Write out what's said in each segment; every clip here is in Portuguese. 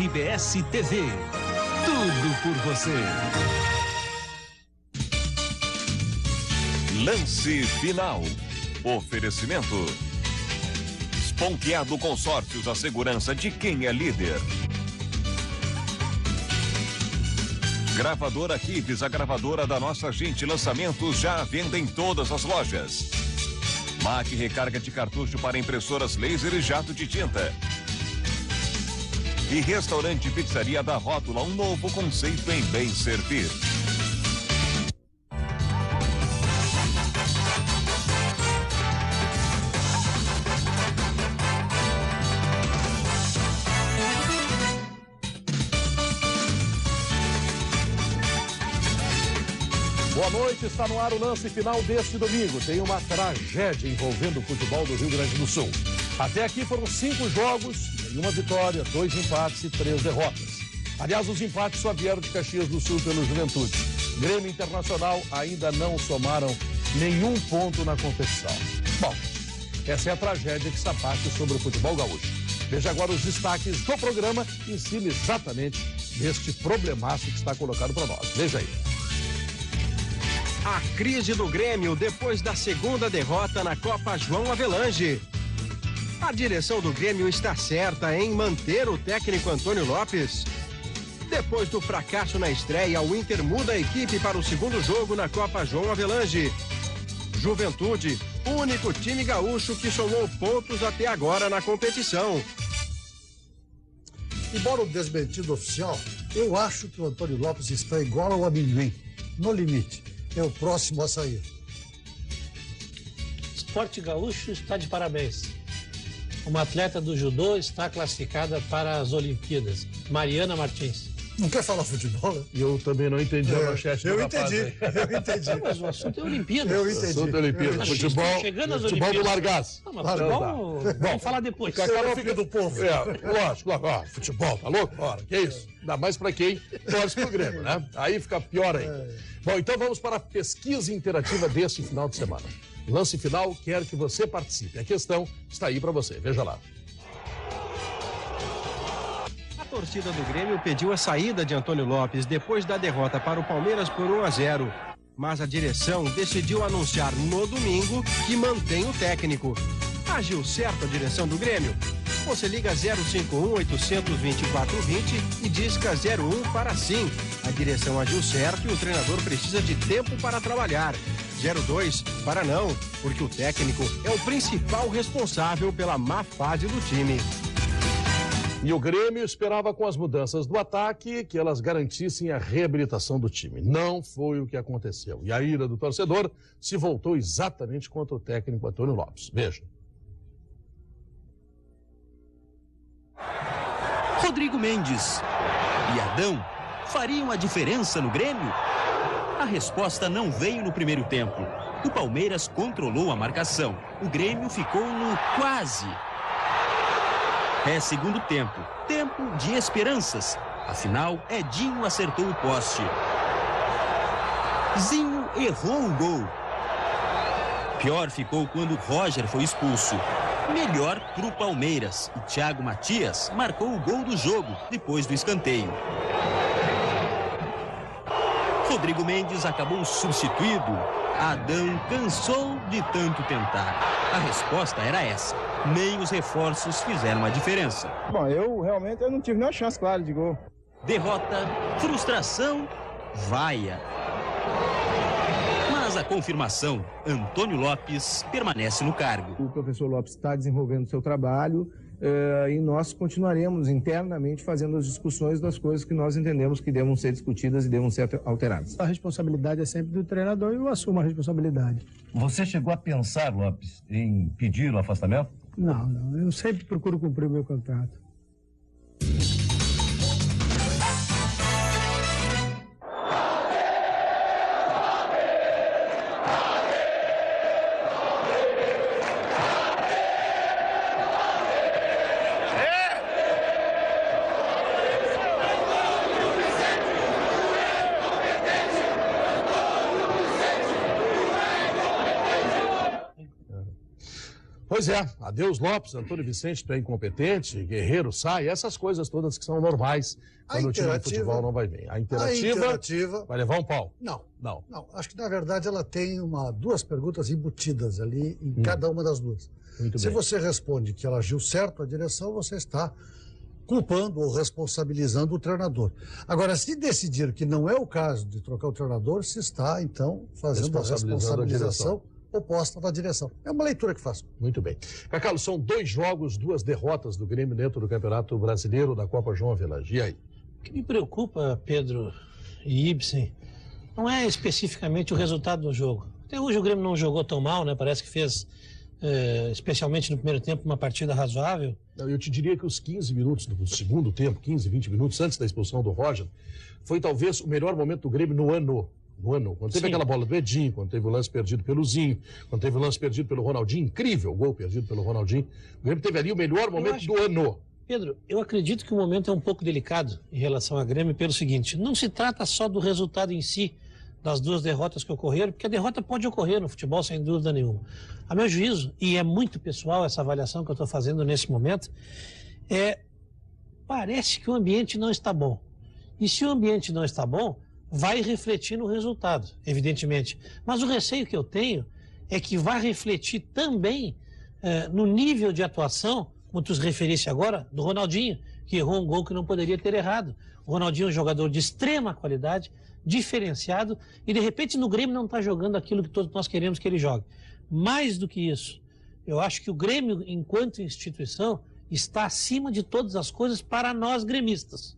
RBS TV. Tudo por você. Lance final. Oferecimento. Esponqueado Consórcios, a segurança de quem é líder. Gravadora Kives, a gravadora da nossa gente. Lançamentos já à venda em todas as lojas. Mac recarga de cartucho para impressoras laser e jato de tinta. E restaurante Pizzaria da Rótula, um novo conceito em bem servir. Está no ar o lance final deste domingo. Tem uma tragédia envolvendo o futebol do Rio Grande do Sul. Até aqui foram cinco jogos, nenhuma vitória, dois empates e três derrotas. Aliás, os empates só vieram de Caxias do Sul pelo Juventude. Grêmio Internacional ainda não somaram nenhum ponto na competição. Bom, essa é a tragédia que se abate sobre o futebol gaúcho. Veja agora os destaques do programa em cima exatamente deste problemaço que está colocado para nós. Veja aí. A crise do Grêmio depois da segunda derrota na Copa João Avelange. A direção do Grêmio está certa em manter o técnico Antônio Lopes. Depois do fracasso na estreia, o Inter muda a equipe para o segundo jogo na Copa João Avelange. Juventude, único time gaúcho que somou pontos até agora na competição. Embora o desmentido oficial, eu acho que o Antônio Lopes está igual ao amendoim, no limite. É o próximo a sair. Esporte Gaúcho está de parabéns. Uma atleta do judô está classificada para as Olimpíadas, Mariana Martins. Não quer falar futebol, né? Eu também não entendi a É, manchete eu do rapaz entendi, eu entendi. Mas o assunto é Olimpíadas. Eu O entendi. assunto é Olimpíada. Mas Futebol, chegando as futebol do Olimpíadas. Largaço. Não, mas futebol, vamos falar depois. O Cacau Xarope do povo. É, lógico, lógico. Ah, futebol, tá louco? Ora, que isso? Ainda mais pra quem torce pro Grêmio, né? Aí fica pior ainda. Bom, então vamos para a pesquisa interativa deste final de semana. Lance final, quero que você participe. A questão está aí pra você. Veja lá. A torcida do Grêmio pediu a saída de Antônio Lopes depois da derrota para o Palmeiras por 1 a 0. Mas a direção decidiu anunciar no domingo que mantém o técnico. Agiu certo a direção do Grêmio? Você liga 051 824 20 e disca 01 para sim. A direção agiu certo e o treinador precisa de tempo para trabalhar. 02 para não, porque o técnico é o principal responsável pela má fase do time. E o Grêmio esperava com as mudanças do ataque que elas garantissem a reabilitação do time. Não foi o que aconteceu. E a ira do torcedor se voltou exatamente contra o técnico Antônio Lopes. Veja. Rodrigo Mendes e Adão fariam a diferença no Grêmio? A resposta não veio no primeiro tempo. O Palmeiras controlou a marcação. O Grêmio ficou no quase. É segundo tempo, tempo de esperanças. Afinal, Edinho acertou o poste. Zinho errou o gol. Pior ficou quando Roger foi expulso. Melhor pro Palmeiras e Thiago Matias marcou o gol do jogo depois do escanteio. Rodrigo Mendes acabou substituído. Adão cansou de tanto tentar. A resposta era essa. Nem os reforços fizeram a diferença. Bom, eu realmente eu não tive nenhuma chance, claro, de gol. Derrota, frustração, vaia. Mas a confirmação, Antônio Lopes permanece no cargo. O professor Lopes está desenvolvendo o seu trabalho eh, e nós continuaremos internamente fazendo as discussões das coisas que nós entendemos que devam ser discutidas e devam ser alteradas. A responsabilidade é sempre do treinador e eu assumo a responsabilidade. Você chegou a pensar, Lopes, em pedir o afastamento? Não, não. Eu sempre procuro cumprir o meu contrato. Pois é, adeus Lopes, Antônio Vicente, tu é incompetente, Guerreiro sai, essas coisas todas que são normais quando o time de futebol não vai bem. A interativa, a interativa vai levar um pau. Não. Não. Não, acho que na verdade ela tem uma, duas perguntas embutidas ali em hum. cada uma das duas. Muito Se bem. você responde que ela agiu certo a direção, você está culpando ou responsabilizando o treinador. Agora, se decidir que não é o caso de trocar o treinador, se está, então, fazendo a responsabilização oposta da direção. É uma leitura que faço. Muito bem. Cacalo, são dois jogos, duas derrotas do Grêmio dentro do Campeonato Brasileiro da Copa João Avelange. E aí? O que me preocupa, Pedro e Ibsen, não é especificamente o resultado do jogo. Até hoje o Grêmio não jogou tão mal, né? Parece que fez, eh, especialmente no primeiro tempo, uma partida razoável. Eu te diria que os 15 minutos do segundo tempo, 15, 20 minutos antes da expulsão do Roger, foi talvez o melhor momento do Grêmio no ano no ano. Quando teve Sim. aquela bola do Edinho, quando teve o lance perdido pelo Zinho, quando teve o lance perdido pelo Ronaldinho, incrível gol perdido pelo Ronaldinho. O Grêmio teve ali o melhor momento acho... do ano. Pedro, eu acredito que o momento é um pouco delicado em relação a Grêmio pelo seguinte: não se trata só do resultado em si das duas derrotas que ocorreram, porque a derrota pode ocorrer no futebol sem dúvida nenhuma. A meu juízo, e é muito pessoal essa avaliação que eu estou fazendo nesse momento, é parece que o ambiente não está bom. E se o ambiente não está bom, vai refletir no resultado, evidentemente. Mas o receio que eu tenho é que vai refletir também eh, no nível de atuação, como tu se referisse agora, do Ronaldinho, que errou um gol que não poderia ter errado. O Ronaldinho é um jogador de extrema qualidade, diferenciado, e de repente no Grêmio não está jogando aquilo que todos nós queremos que ele jogue. Mais do que isso, eu acho que o Grêmio, enquanto instituição, está acima de todas as coisas para nós gremistas.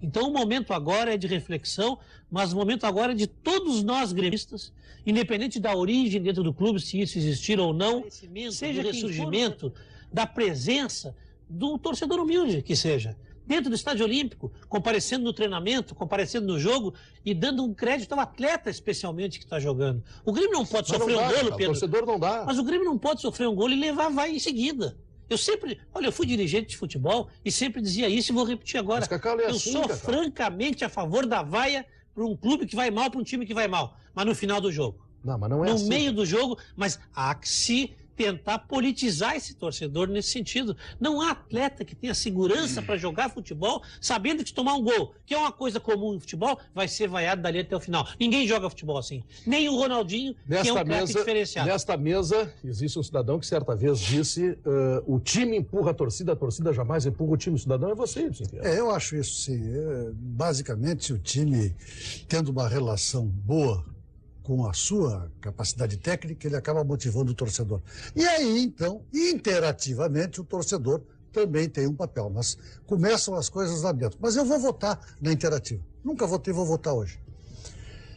Então o momento agora é de reflexão, mas o momento agora é de todos nós gremistas, independente da origem dentro do clube, se isso existir ou não, seja do ressurgimento da presença do torcedor humilde que seja. Dentro do estádio olímpico, comparecendo no treinamento, comparecendo no jogo e dando um crédito ao atleta, especialmente, que está jogando. O Grêmio não pode mas sofrer não dá, um golo, Pedro. O torcedor não dá. Mas o Grêmio não pode sofrer um golo e levar vai em seguida. Eu sempre, olha, eu fui dirigente de futebol e sempre dizia isso e vou repetir agora. Mas, Cacau, é eu assim, sou Cacau. francamente a favor da vaia para um clube que vai mal, para um time que vai mal, mas no final do jogo. Não, mas não é no assim. No meio do jogo, mas há que se tentar politizar esse torcedor nesse sentido. Não há atleta que tenha segurança para jogar futebol sabendo que tomar um gol, que é uma coisa comum no futebol, vai ser vaiado dali até o final. Ninguém joga futebol assim. Nem o Ronaldinho, nesta que é um mesa, diferenciado. Nesta mesa, existe um cidadão que certa vez disse uh, o time empurra a torcida, a torcida jamais empurra o time. O cidadão é você, É, eu acho isso sim. É, basicamente, o time tendo uma relação boa com a sua capacidade técnica, ele acaba motivando o torcedor. E aí, então, interativamente, o torcedor também tem um papel. Mas começam as coisas lá dentro. Mas eu vou votar na interativa. Nunca votei, vou votar hoje.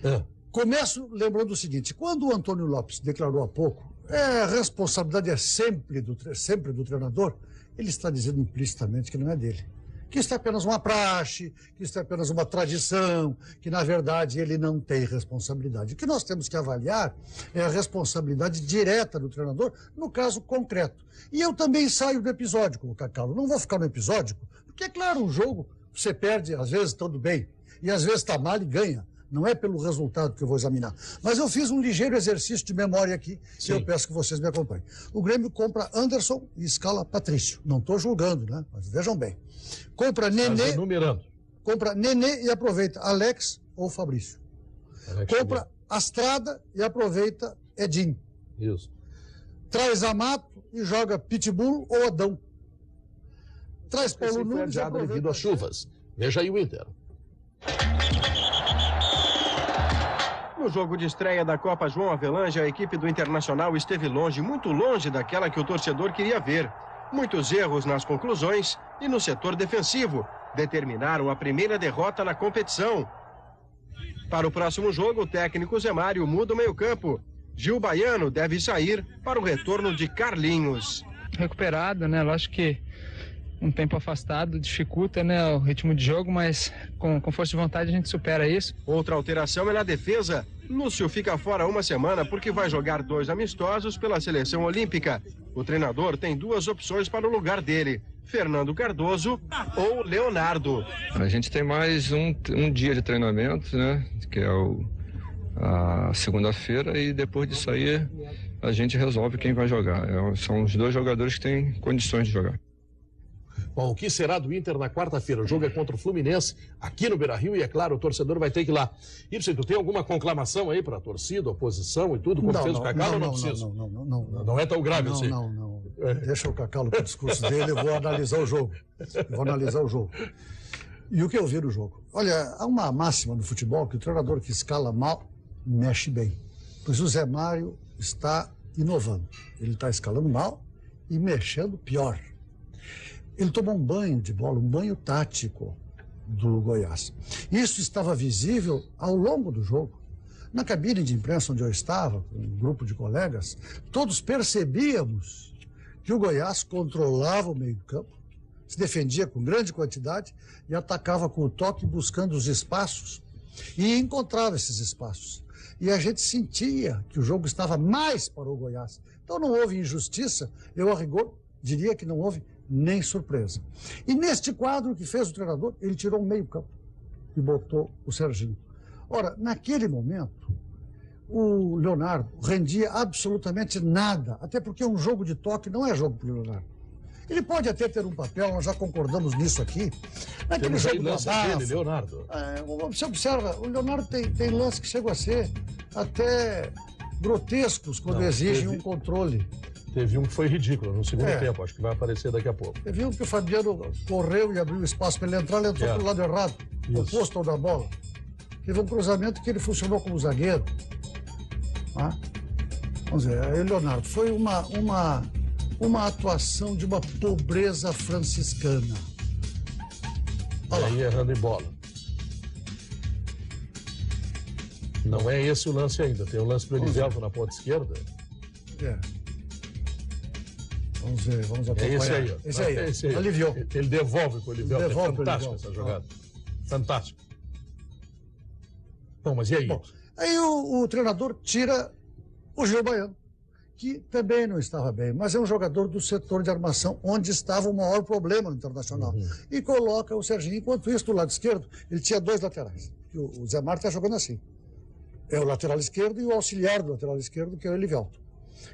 É. Começo lembrando o seguinte: quando o Antônio Lopes declarou há pouco, é, a responsabilidade é sempre do, sempre do treinador, ele está dizendo implicitamente que não é dele que isso é apenas uma praxe, que isso é apenas uma tradição, que na verdade ele não tem responsabilidade. O que nós temos que avaliar é a responsabilidade direta do treinador no caso concreto. E eu também saio do episódio, o Cacau. Não vou ficar no episódio, porque é claro, um jogo você perde, às vezes tudo bem, e às vezes está mal e ganha. Não é pelo resultado que eu vou examinar. Mas eu fiz um ligeiro exercício de memória aqui Sim. e eu peço que vocês me acompanhem. O Grêmio compra Anderson e escala Patrício. Não estou julgando, né? Mas vejam bem. Compra Nenê. Numerando. Compra Nenê e aproveita Alex ou Fabrício. Alex compra. Astrada e aproveita Edinho. Isso. Traz Amato e joga Pitbull ou Adão. Traz Paulo Nunes e aproveita... devido às chuvas. Veja aí o Inter. No jogo de estreia da Copa João Avelange, a equipe do Internacional esteve longe, muito longe daquela que o torcedor queria ver. Muitos erros nas conclusões e no setor defensivo determinaram a primeira derrota na competição. Para o próximo jogo, o técnico Zé Mário muda o meio-campo. Gil Baiano deve sair para o retorno de Carlinhos. Recuperado, né? Lógico que um tempo afastado dificulta né, o ritmo de jogo, mas com, com força de vontade a gente supera isso. Outra alteração é na defesa. Lúcio fica fora uma semana porque vai jogar dois amistosos pela seleção olímpica. O treinador tem duas opções para o lugar dele: Fernando Cardoso ou Leonardo. A gente tem mais um, um dia de treinamento, né? Que é o, a segunda-feira, e depois disso aí a gente resolve quem vai jogar. É, são os dois jogadores que têm condições de jogar. Bom, o que será do Inter na quarta-feira? O jogo é contra o Fluminense, aqui no Beira-Rio, e é claro, o torcedor vai ter que ir lá. Ibsen, tu tem alguma conclamação aí para a torcida, oposição e tudo, como Não, fez não, o Cacau, não, não, não, precisa? não, não, não, não, Não é tão grave não, assim? Não, não, Deixa o Cacau com o discurso dele, eu vou analisar o jogo. Vou analisar o jogo. E o que eu vi no jogo? Olha, há uma máxima no futebol que o treinador que escala mal mexe bem. Pois o Zé Mário está inovando. Ele está escalando mal e mexendo pior. Ele tomou um banho de bola, um banho tático do Goiás. Isso estava visível ao longo do jogo. Na cabine de imprensa onde eu estava, com um grupo de colegas, todos percebíamos que o Goiás controlava o meio-campo, se defendia com grande quantidade e atacava com o toque, buscando os espaços e encontrava esses espaços. E a gente sentia que o jogo estava mais para o Goiás. Então não houve injustiça, eu, a rigor, diria que não houve nem surpresa. E neste quadro que fez o treinador, ele tirou o meio-campo e botou o Serginho. Ora, naquele momento, o Leonardo rendia absolutamente nada, até porque um jogo de toque não é jogo para o Leonardo. Ele pode até ter um papel, nós já concordamos nisso aqui. Naquele Temos jogo do abafo, dele, Leonardo. é, você observa, o Leonardo tem, tem lances que chegam a ser até grotescos quando Não, exigem teve- um controle. Teve um que foi ridículo no segundo É. tempo, acho que vai aparecer daqui a pouco. Você viu que o Fabiano correu e abriu espaço para ele entrar, ele entrou É. pelo lado errado, Isso. oposto ao da bola. Teve um cruzamento que ele funcionou como zagueiro. Ah, Vamos dizer, aí, Leonardo, foi uma, uma, uma atuação de uma pobreza franciscana. E aí errando em bola. Não é esse o lance ainda. Tem o lance do Elivelto na ponta esquerda. É. Vamos ver, vamos É acompanhar. esse aí. Esse aí, É esse aí. aliviou. Ele devolve pro Elivelto. Devolve é pro fantástico Elivelto. essa jogada. Fantástico. Bom, mas e aí? Bom, aí o, o treinador tira o Gil Baiano, que também não estava bem, mas é um jogador do setor de armação, onde estava o maior problema no Internacional. Uhum. E coloca o Serginho. Enquanto isso, do lado esquerdo, ele tinha dois laterais. O, o Zé Mário está jogando assim. É o lateral esquerdo e o auxiliar do lateral esquerdo, que é o Elivelto.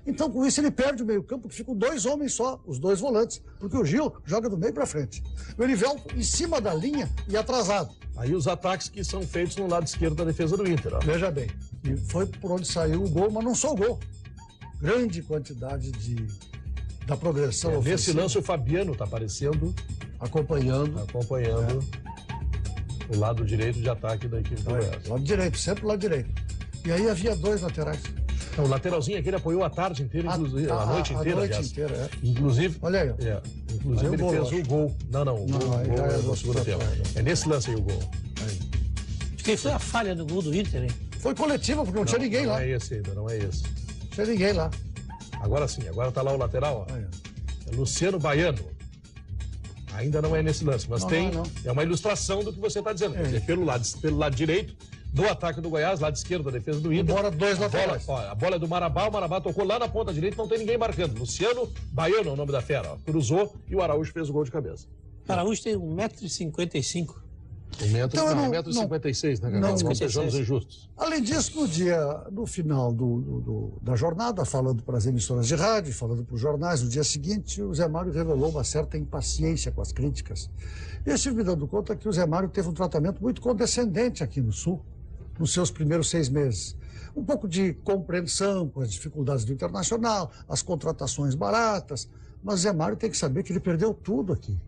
Então, com isso, ele perde o meio-campo, que ficam dois homens só, os dois volantes, porque o Gil joga do meio para frente. O Elivelto em cima da linha e atrasado. Aí os ataques que são feitos no lado esquerdo da defesa do Inter. Ó. Veja bem, e foi por onde saiu o gol, mas não só o gol. Grande quantidade de, da progressão É, nesse lance o Fabiano está aparecendo, acompanhando. acompanhando o lado direito de ataque da equipe do Goiás. lado direito, sempre lado direito. E aí havia dois laterais. Não, o lateralzinho aqui ele apoiou a tarde inteira, inclusive, a, noite inteira, A noite aliás. inteira, é. Inclusive, Olha aí, é, inclusive Aí ele gol, fez acho. o gol. Não, não, o Não, gol, aí o gol é é no segundo tempo. É nesse lance aí o gol. Quem foi a falha do gol do Inter, hein? Foi coletiva, porque não, tinha ninguém não lá. é esse ainda, não é esse. Não tinha ninguém lá. Agora sim, agora tá lá o lateral, ó. Aí. É Luciano Baiano. Ainda não é nesse lance, mas Não, tem. não, não. É uma ilustração do que você está dizendo. Quer É. dizer, pelo lado, pelo lado direito do ataque do Goiás, lado esquerdo da defesa do Inter. Embora dois a bola, laterais. ó, a bola é do Marabá, o Marabá tocou lá na ponta direita, não tem ninguém marcando. Luciano Baiano é o nome da fera. Ó. Cruzou e o Araújo fez o gol de cabeça. Araújo tem 1,55m. Um metro, Então, eu não, não- 1,56m, né? Não, não- sejamos injustos. Além disso, no dia, no final do, do- do- da jornada, falando para as emissoras de rádio, falando para os jornais, no dia seguinte, o Zé Mário revelou uma certa impaciência com as críticas. E eu estive me dando conta que o Zé Mário teve um tratamento muito condescendente aqui no Sul, nos seus primeiros seis meses. Um pouco de compreensão com as dificuldades do internacional, as contratações baratas, mas Zé Mário tem que saber que ele perdeu tudo aqui.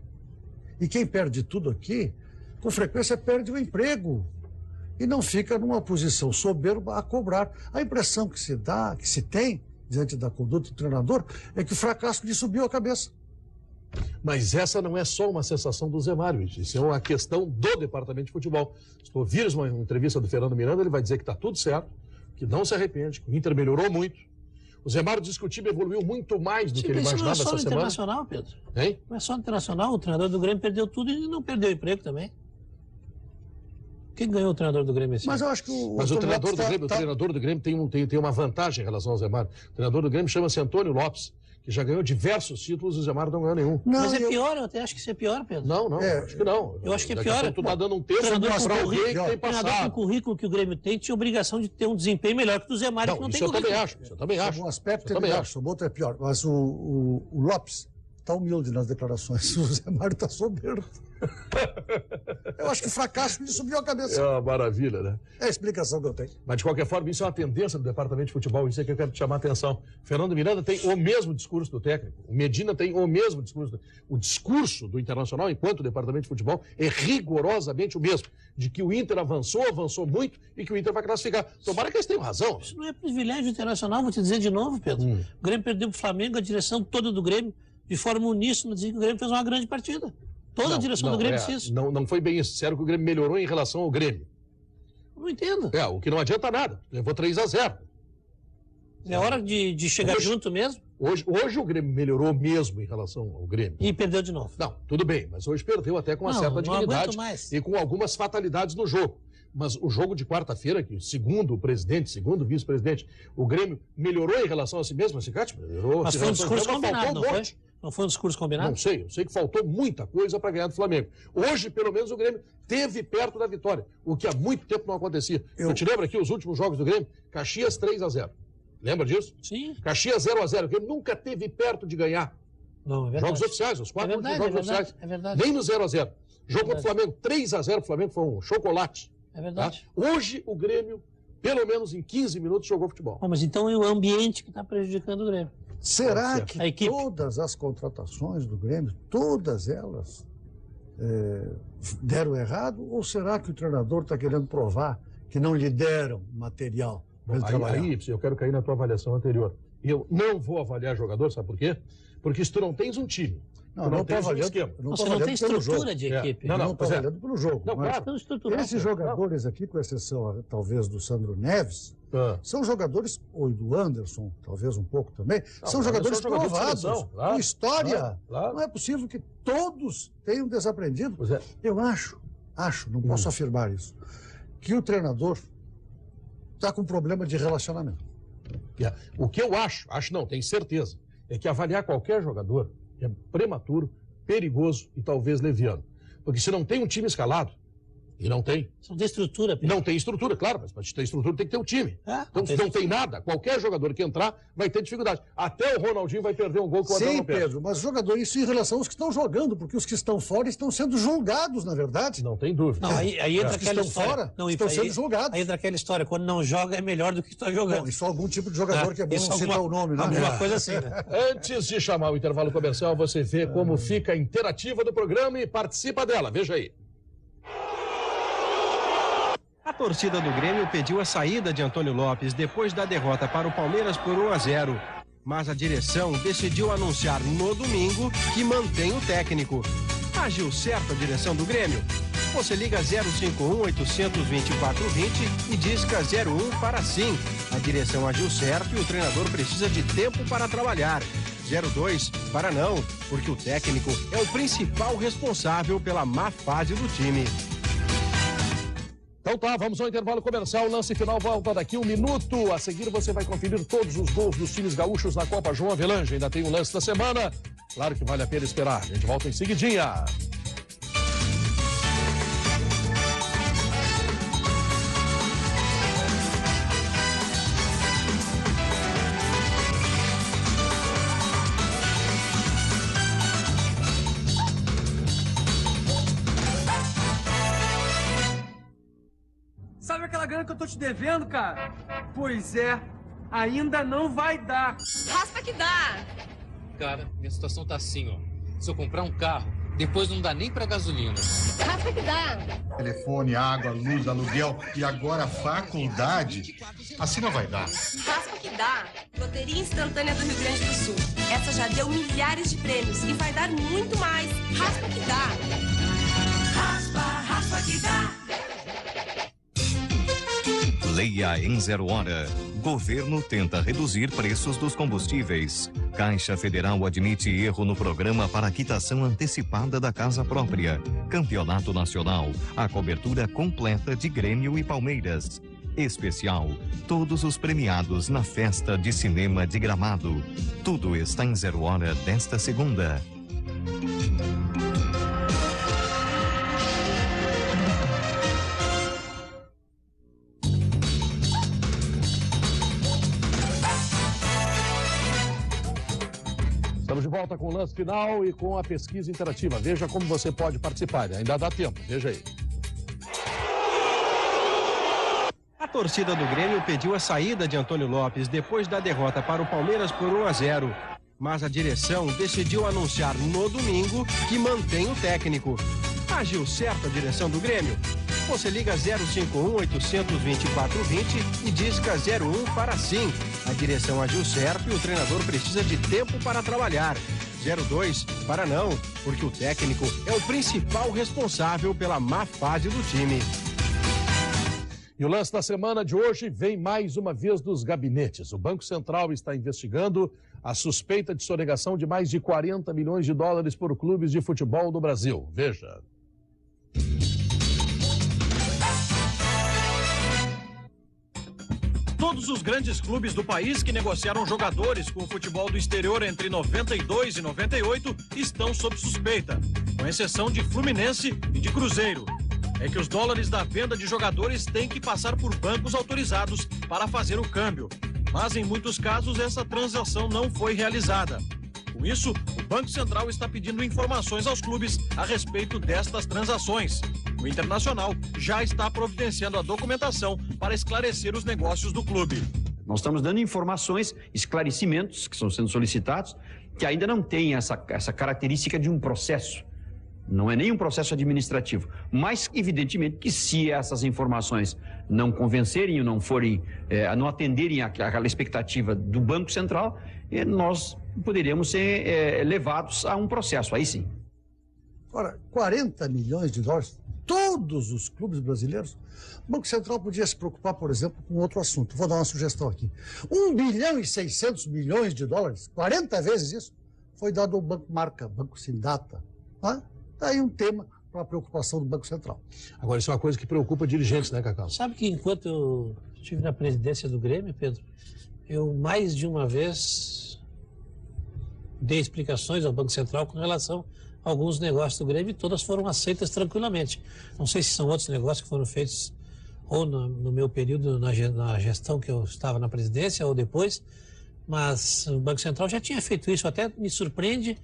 E quem perde tudo aqui, com frequência perde o emprego e não fica numa posição soberba a cobrar. A impressão que se dá, que se tem diante da conduta do treinador, é que o fracasso lhe subiu a cabeça. Mas essa não é só uma sensação do Zé Mário, isso é uma questão do departamento de futebol. Se tu ouvires uma entrevista do Fernando Miranda, ele vai dizer que está tudo certo, que não se arrepende, que o Inter melhorou muito. O Zé Mário diz que o time evoluiu muito mais do que ele Isso não é imaginava só no essa semana. Internacional, Pedro. Hein? Não é só no Internacional. O treinador do Grêmio perdeu tudo e não perdeu emprego também. Quem ganhou o treinador do Grêmio esse Mas eu acho que o. Mas o Antônio treinador Lopes do tá- Grêmio, o tá- treinador do Grêmio tem, um- tem, tem uma vantagem em relação ao Zé Mário. O treinador do Grêmio chama-se Antônio Lopes. que já ganhou diversos títulos e o Zé Mário não ganhou nenhum. Não, Mas é eu... pior, eu até acho que isso é pior, Pedro. Não, não, é, acho que não. Eu acho que é Daqui pior. Tu tá dando um tempo para alguém que tem passado. O com o currículo que o Grêmio tem tinha obrigação de ter um desempenho melhor que o do Zé Mário, não, que não tem currículo. Eu também acho, eu também acho. Um aspecto eu é melhor, o outro é pior. Mas o, o, o Lopes está humilde nas declarações. O Zé Mário está soberbo. eu acho que o fracasso me subiu a cabeça. É uma maravilha, né? É a explicação que eu tenho. Mas, de qualquer forma, isso é uma tendência do departamento de futebol. Isso é que eu quero te chamar a atenção. Fernando Miranda tem o mesmo discurso do técnico. O Medina tem o mesmo discurso. O discurso do Internacional, enquanto departamento de futebol, é rigorosamente o mesmo. De que o Inter avançou, avançou muito e que o Inter vai classificar. Tomara que eles tenham razão. Isso não é privilégio internacional, vou te dizer de novo, Pedro. Hum. O Grêmio perdeu para o Flamengo, a direção toda do Grêmio de forma uníssona, dizer que o Grêmio fez uma grande partida. Toda não, a direção não, do Grêmio é, fez isso. Não, não foi bem isso. Disseram que o Grêmio melhorou em relação ao Grêmio. Não entendo. É, o que não adianta nada. Levou 3 a 0 É hora de, de chegar hoje, junto mesmo? Hoje, hoje o Grêmio melhorou mesmo em relação ao Grêmio. E perdeu de novo. Não, tudo bem, mas hoje perdeu até com uma não, certa não dignidade mais. e com algumas fatalidades no jogo. Mas o jogo de quarta-feira, que segundo o presidente, segundo o vice-presidente, o Grêmio melhorou em relação a si mesmo, assim, melhorou. Mas foi um discurso combinado, não foi? Não foi um discurso combinado? Não sei, eu sei que faltou muita coisa para ganhar do Flamengo. Hoje, pelo menos, o Grêmio teve perto da vitória, o que há muito tempo não acontecia. Eu, eu te lembro aqui os últimos jogos do Grêmio? Caxias 3 a 0 Lembra disso? Sim. Caxias 0 a 0 O Grêmio nunca teve perto de ganhar. Não, é verdade. Jogos oficiais, os quatro é verdade, jogos é verdade, oficiais. É verdade. Nem no 0 a 0 Jogo contra o Flamengo 3 a 0 o Flamengo foi um chocolate. É verdade. Tá? Hoje o Grêmio, pelo menos em 15 minutos, jogou futebol. Bom, mas então é o ambiente que está prejudicando o Grêmio. Será que todas as contratações do Grêmio, todas elas, é, deram errado? Ou será que o treinador está querendo provar que não lhe deram material para ele aí, trabalhar? Aí, eu quero cair na tua avaliação anterior. Eu não vou avaliar jogador, sabe por quê? Porque se tu não tens um time, não, tu não estou avaliando. Não você não tem estrutura de é. equipe. Não, não, estou é. avaliando pelo jogo. Não, mas claro. Esses jogadores aqui, com exceção talvez do Sandro Neves, ah. são jogadores, ou do Anderson, talvez um pouco também, não, são jogadores são jogadores provados. Claro, com história. Claro, claro. Não é possível que todos tenham desaprendido. É. Eu acho, acho, não posso hum. afirmar isso, que o treinador está com problema de relacionamento. É. O que eu acho, acho não, tenho certeza, é que avaliar qualquer jogador é prematuro, perigoso e talvez leviano. Porque se não tem um time escalado, e não tem. Não tem estrutura, Pedro. Não tem estrutura, claro, mas para ter estrutura tem que ter um time. É, então, se não tem nada, qualquer jogador que entrar vai ter dificuldade. Até o Ronaldinho vai perder um gol que o Sim. Pedro, mas jogador, isso em relação aos que estão jogando, porque os que estão fora estão sendo julgados, na verdade. Não tem dúvida. Não, aí, aí entra que aquela estão história. fora não, estão aí, sendo julgados. Aí entra aquela história, quando não joga é melhor do que está jogando. Não, isso é algum tipo de jogador Ah, que é bom isso não citar alguma- o nome, né? Alguma coisa assim, né? Antes de chamar o intervalo comercial, você vê como fica a interativa do programa e participa dela. Veja aí. Torcida do Grêmio pediu a saída de Antônio Lopes depois da derrota para o Palmeiras por 1 a 0. Mas a direção decidiu anunciar no domingo que mantém o técnico. Agiu certo a direção do Grêmio? Você liga 051 824 20 e disca 01 para sim. A direção agiu certo e o treinador precisa de tempo para trabalhar. 02 para não, porque o técnico é o principal responsável pela má fase do time. Então tá, vamos ao intervalo comercial. O lance final volta daqui um minuto. A seguir você vai conferir todos os gols dos times gaúchos na Copa João Avelange. Ainda tem o lance da semana. Claro que vale a pena esperar. A gente volta em seguidinha. Te devendo, cara? Pois é, ainda não vai dar. Raspa que dá! Cara, minha situação tá assim, ó. Se eu comprar um carro, depois não dá nem pra gasolina. Raspa que dá! Telefone, água, luz, aluguel e agora faculdade. Assim não vai dar. Raspa que dá! Loteria Instantânea do Rio Grande do Sul. Essa já deu milhares de prêmios e vai dar muito mais. Raspa que dá! Raspa, raspa que dá! Leia em zero hora. Governo tenta reduzir preços dos combustíveis. Caixa Federal admite erro no programa para quitação antecipada da casa própria. Campeonato Nacional. A cobertura completa de Grêmio e Palmeiras. Especial. Todos os premiados na festa de cinema de Gramado. Tudo está em zero hora desta segunda. Estamos de volta com o lance final e com a pesquisa interativa. Veja como você pode participar. Ainda dá tempo. Veja aí. A torcida do Grêmio pediu a saída de Antônio Lopes depois da derrota para o Palmeiras por 1 a 0. Mas a direção decidiu anunciar no domingo que mantém o técnico. Agiu certo a direção do Grêmio? Você liga 051 824 20 e disca 01 para sim. A direção agiu certo e o treinador precisa de tempo para trabalhar. 02 para não, porque o técnico é o principal responsável pela má fase do time. E o lance da semana de hoje vem mais uma vez dos gabinetes. O Banco Central está investigando a suspeita de sonegação de mais de 40 milhões de dólares por clubes de futebol do Brasil. Veja. Todos os grandes clubes do país que negociaram jogadores com o futebol do exterior entre 92 e 98 estão sob suspeita, com exceção de Fluminense e de Cruzeiro. É que os dólares da venda de jogadores têm que passar por bancos autorizados para fazer o câmbio. Mas em muitos casos essa transação não foi realizada. Com isso, o Banco Central está pedindo informações aos clubes a respeito destas transações. O Internacional já está providenciando a documentação para esclarecer os negócios do clube. Nós estamos dando informações, esclarecimentos que estão sendo solicitados, que ainda não têm essa, essa característica de um processo. Não é nem um processo administrativo. Mas, evidentemente, que se essas informações não convencerem ou não forem, eh, não atenderem àquela expectativa do Banco Central, nós poderíamos ser eh, levados a um processo. Aí sim. Ora, 40 milhões de dólares, todos os clubes brasileiros. O Banco Central podia se preocupar, por exemplo, com outro assunto. Vou dar uma sugestão aqui. 1 bilhão e 600 milhões de dólares, 40 vezes isso, foi dado ao Banco Marca, Banco Sindata. Tá? Daí um tema para a preocupação do Banco Central. Agora, isso é uma coisa que preocupa dirigentes, né, Cacau? Sabe que enquanto eu estive na presidência do Grêmio, Pedro, eu mais de uma vez dei explicações ao Banco Central com relação a alguns negócios do Grêmio e todas foram aceitas tranquilamente. Não sei se são outros negócios que foram feitos ou no, no meu período na, na gestão que eu estava na presidência ou depois, mas o Banco Central já tinha feito isso. Até me surpreende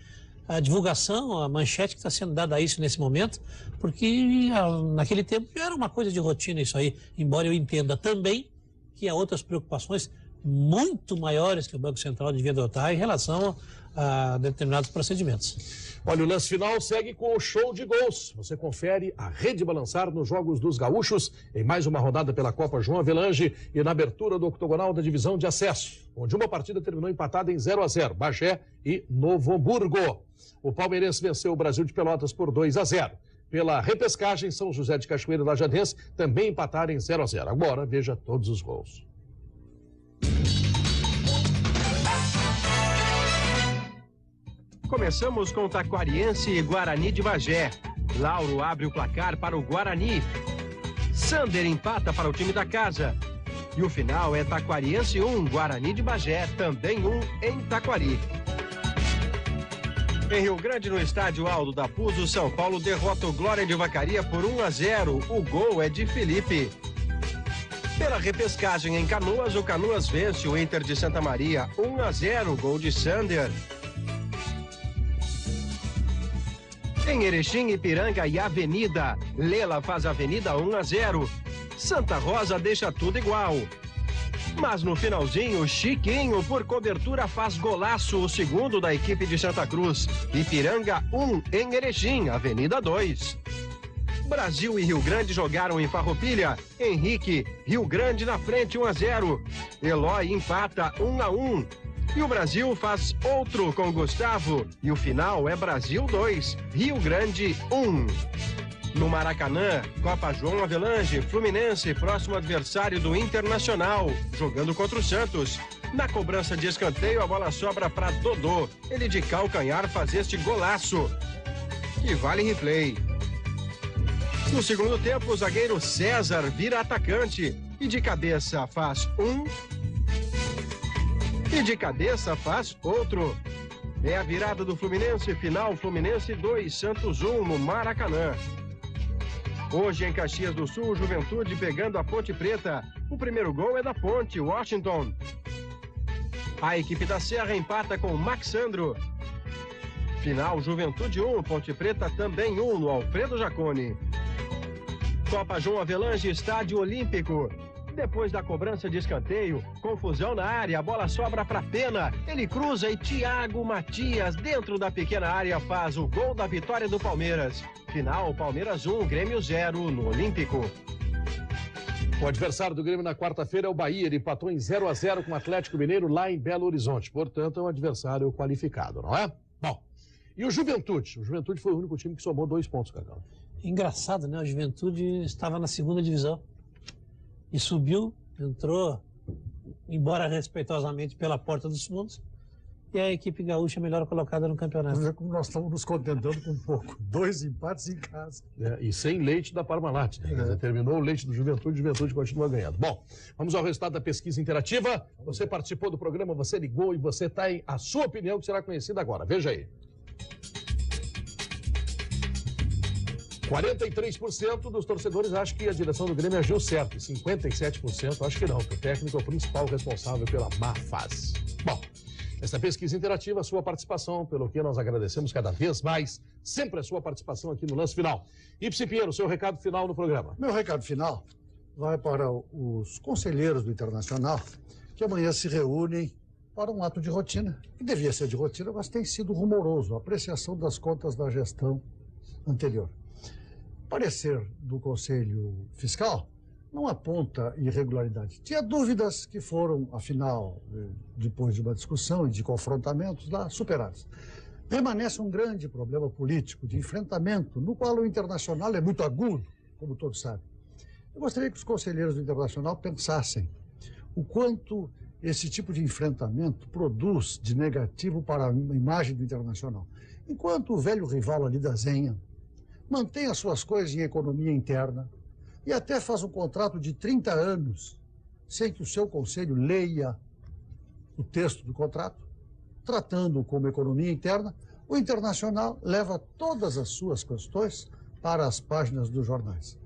a divulgação, a manchete que está sendo dada a isso nesse momento, porque ah, naquele tempo já era uma coisa de rotina isso aí, embora eu entenda também que há outras preocupações muito maiores que o Banco Central devia adotar em relação a determinados procedimentos. Olha, o lance final segue com o show de gols. Você confere a rede balançar nos Jogos dos Gaúchos em mais uma rodada pela Copa João Avelange e na abertura do octogonal da divisão de acesso, onde uma partida terminou empatada em 0 a 0 Bagé e Novo Hamburgo. O palmeirense venceu o Brasil de Pelotas por 2 a 0. Pela repescagem, São José de Cachoeira e Lajadense também empataram em 0 a 0. Agora veja todos os gols. Começamos com Taquariense e Guarani de Bagé. Lauro abre o placar para o Guarani. Sander empata para o time da casa. E o final é Taquariense 1, Guarani de Bagé, também 1 em Taquari. Em Rio Grande, no estádio Aldo da Puz, o São Paulo derrota o Glória de Vacaria por 1 a 0. O gol é de Felipe. Pela repescagem em Canoas, o Canoas vence o Inter de Santa Maria 1 a 0, gol de Sander. Em Erechim, Ipiranga e Avenida, Lela faz Avenida 1 a 0. Santa Rosa deixa tudo igual. Mas no finalzinho, Chiquinho, por cobertura, faz golaço, o segundo da equipe de Santa Cruz. Ipiranga 1 em Erechim, Avenida 2. Brasil e Rio Grande jogaram em Farroupilha. Henrique, Rio Grande na frente 1 a 0. Eloy empata 1 a 1. E o Brasil faz outro com Gustavo. E o final é Brasil 2, Rio Grande 1. No Maracanã, Copa João Avelange, Fluminense, próximo adversário do Internacional, jogando contra o Santos. Na cobrança de escanteio, a bola sobra para Dodô. Ele de calcanhar faz este golaço. Que vale replay. No segundo tempo, o zagueiro César vira atacante. E de cabeça faz um. E de cabeça faz outro. É a virada do Fluminense, final Fluminense 2, Santos 1 no Maracanã. Hoje em Caxias do Sul, Juventude pegando a Ponte Preta. O primeiro gol é da Ponte, Washington. A equipe da Serra empata com Maxandro. Final Juventude 1, Ponte Preta também 1 no Alfredo Jacone. Copa João Avelange, Estádio Olímpico. Depois da cobrança de escanteio, confusão na área, a bola sobra para Pena. Ele cruza e Thiago Matias, dentro da pequena área, faz o gol da vitória do Palmeiras. Final, Palmeiras 1, Grêmio 0 no Olímpico. O adversário do Grêmio na quarta-feira é o Bahia. Ele empatou em 0 a 0 com o Atlético Mineiro lá em Belo Horizonte. Portanto, é um adversário qualificado, não é? Bom, e o Juventude? O Juventude foi o único time que somou dois pontos, Cacau. Engraçado, né? O Juventude estava na segunda divisão e subiu, entrou, embora respeitosamente, pela porta dos fundos. E a equipe gaúcha melhor colocada no campeonato. Vamos ver como nós estamos nos contentando com pouco. Dois empates em casa. É, e sem leite da Parmalat. Né? Dizer, terminou o leite do Juventude, Juventude continua ganhando. Bom, vamos ao resultado da pesquisa interativa. Você participou do programa, você ligou e você está em a sua opinião que será conhecida agora. Veja aí. 43% dos torcedores acham que a direção do Grêmio agiu certo. E 57% acham que não, que o técnico é o principal responsável pela má fase. Bom, esta pesquisa interativa, a sua participação, pelo que nós agradecemos cada vez mais, sempre a sua participação aqui no Lance Final. Ipsi Pinheiro, seu recado final no programa. Meu recado final vai para os conselheiros do Internacional, que amanhã se reúnem para um ato de rotina, que devia ser de rotina, mas tem sido rumoroso, a apreciação das contas da gestão anterior. Parecer do Conselho Fiscal não aponta irregularidade. Tinha dúvidas que foram, afinal, eh, depois de uma discussão e de confrontamentos lá, superadas. Permanece um grande problema político de enfrentamento, no qual o internacional é muito agudo, como todos sabem. Eu gostaria que os conselheiros do internacional pensassem o quanto esse tipo de enfrentamento produz de negativo para a imagem do internacional. Enquanto o velho rival ali da Zenha mantém as suas coisas em economia interna e até faz um contrato de 30 anos sem que o seu conselho leia o texto do contrato, tratando como economia interna, o internacional leva todas as suas questões para as páginas dos jornais.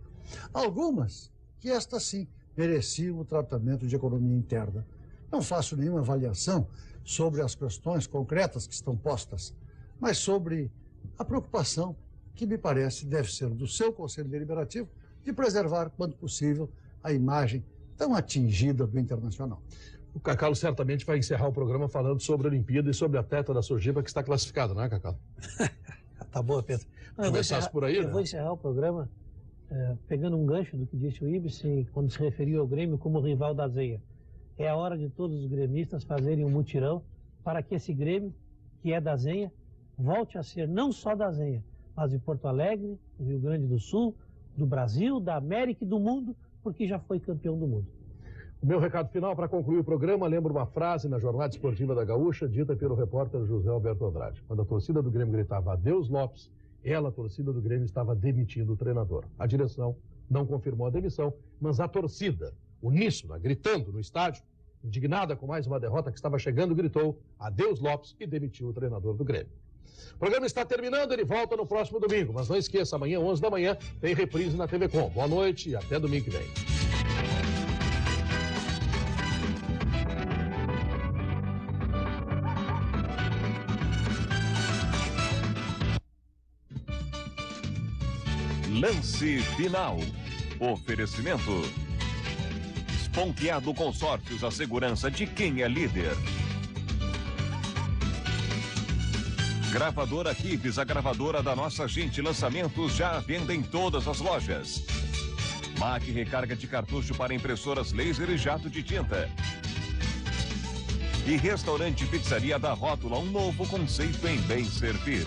Algumas que estas sim mereciam o tratamento de economia interna. Não faço nenhuma avaliação sobre as questões concretas que estão postas, mas sobre a preocupação que me parece deve ser do seu Conselho Deliberativo de preservar, quanto possível, a imagem tão atingida do internacional. O Cacalo certamente vai encerrar o programa falando sobre a Olimpíada e sobre a teta da Sojipa que está classificada, não é, Cacalo? tá boa, Pedro. Não, Começasse por aí, eu né? vou encerrar o programa é, pegando um gancho do que disse o Ibsen quando se referiu ao Grêmio como rival da Zeia. É a hora de todos os gremistas fazerem um mutirão para que esse Grêmio, que é da Zenha, volte a ser não só da Zenha, mas de Porto Alegre, do Rio Grande do Sul, do Brasil, da América e do mundo, porque já foi campeão do mundo. O meu recado final para concluir o programa, lembro uma frase na jornada esportiva da Gaúcha, dita pelo repórter José Alberto Andrade. Quando a torcida do Grêmio gritava adeus Lopes, ela, a torcida do Grêmio, estava demitindo o treinador. A direção não confirmou a demissão, mas a torcida, uníssona, gritando no estádio, indignada com mais uma derrota que estava chegando, gritou adeus Lopes e demitiu o treinador do Grêmio. O programa está terminando, ele volta no próximo domingo. Mas não esqueça, amanhã, 11 da manhã, tem reprise na TV Com. Boa noite e até domingo que vem. Lance final. Oferecimento. Esponqueado Consórcios, a segurança de quem é líder. Gravadora Kips, a gravadora da nossa gente. Lançamentos já à venda em todas as lojas. Mac recarga de cartucho para impressoras laser e jato de tinta. E restaurante pizzaria da Rótula, um novo conceito em bem servir.